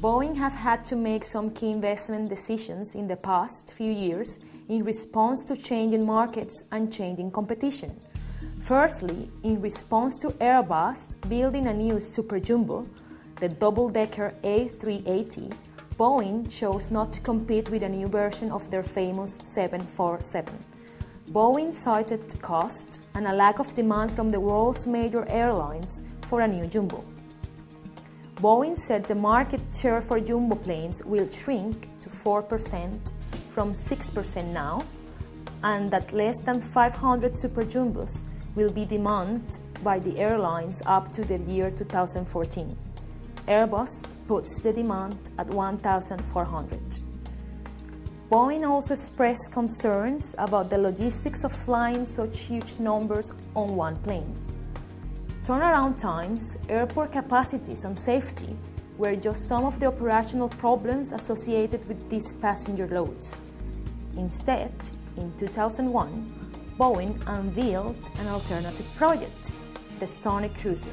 Boeing have had to make some key investment decisions in the past few years in response to changing markets and changing competition. Firstly, in response to Airbus building a new super jumbo, the double-decker A380, Boeing chose not to compete with a new version of their famous 747. Boeing cited cost and a lack of demand from the world's major airlines for a new jumbo. Boeing said the market share for jumbo planes will shrink to 4% from 6% now, and that less than 500 super jumbos will be demanded by the airlines up to the year 2014. Airbus puts the demand at 1,400. Boeing also expressed concerns about the logistics of flying such huge numbers on one plane. Turnaround times, airport capacities, and safety were just some of the operational problems associated with these passenger loads. Instead, in 2001, Boeing unveiled an alternative project, the Sonic Cruiser,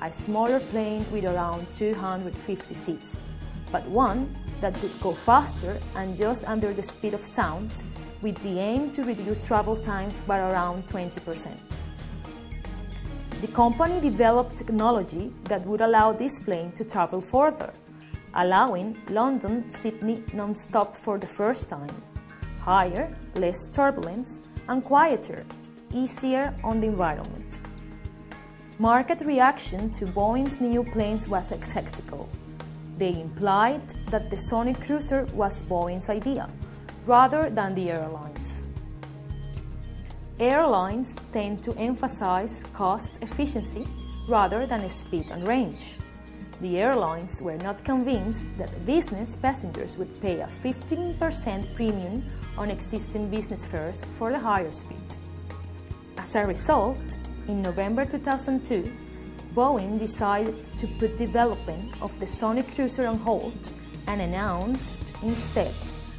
a smaller plane with around 250 seats, but one that could go faster and just under the speed of sound, with the aim to reduce travel times by around 20%. The company developed technology that would allow this plane to travel further, allowing London Sydney non-stop for the first time. Higher, less turbulence, and quieter, easier on the environment. Market reaction to Boeing's new planes was skeptical. They implied that the Sonic Cruiser was Boeing's idea, rather than the airlines. Airlines tend to emphasize cost efficiency rather than speed and range. The airlines were not convinced that business passengers would pay a 15% premium on existing business fares for the higher speed. As a result, in November 2002, Boeing decided to put development of the Sonic Cruiser on hold and announced instead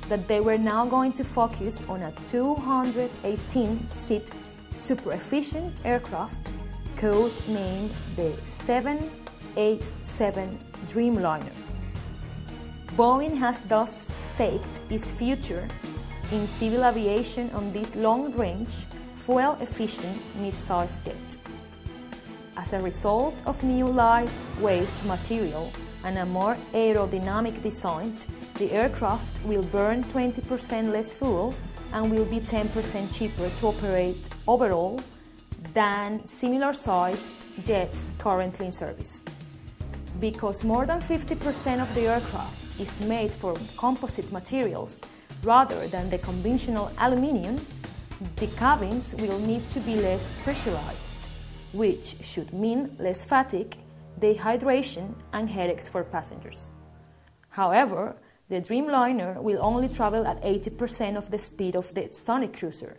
that they were now going to focus on a 218-seat super-efficient aircraft code-named the 787 Dreamliner. Boeing has thus staked its future in civil aviation on this long-range, fuel-efficient mid-size jet. As a result of new lightweight material and a more aerodynamic design, the aircraft will burn 20% less fuel and will be 10% cheaper to operate overall than similar sized jets currently in service. Because more than 50% of the aircraft is made from composite materials rather than the conventional aluminium, the cabins will need to be less pressurized, which should mean less fatigue, dehydration, and headaches for passengers. However, the Dreamliner will only travel at 80% of the speed of the Sonic Cruiser.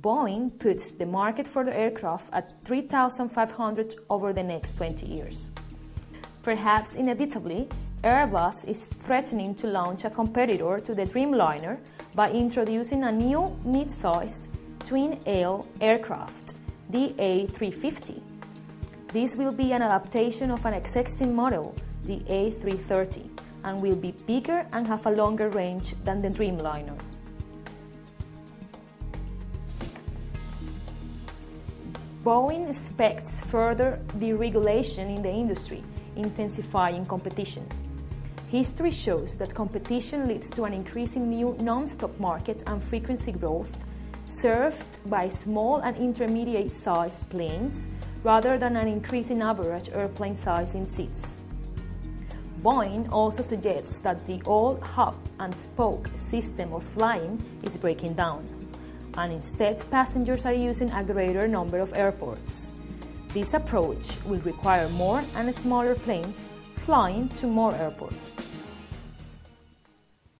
Boeing puts the market for the aircraft at 3,500 over the next 20 years. Perhaps inevitably, Airbus is threatening to launch a competitor to the Dreamliner by introducing a new mid-sized twin-aisle aircraft, the A350. This will be an adaptation of an existing model, the A330 and will be bigger and have a longer range than the Dreamliner. Boeing expects further deregulation in the industry, intensifying competition. History shows that competition leads to an increase in new non-stop market and frequency growth served by small and intermediate-sized planes rather than an increase in average airplane size in seats. Boeing also suggests that the old hub and spoke system of flying is breaking down, and instead passengers are using a greater number of airports. This approach will require more and smaller planes flying to more airports.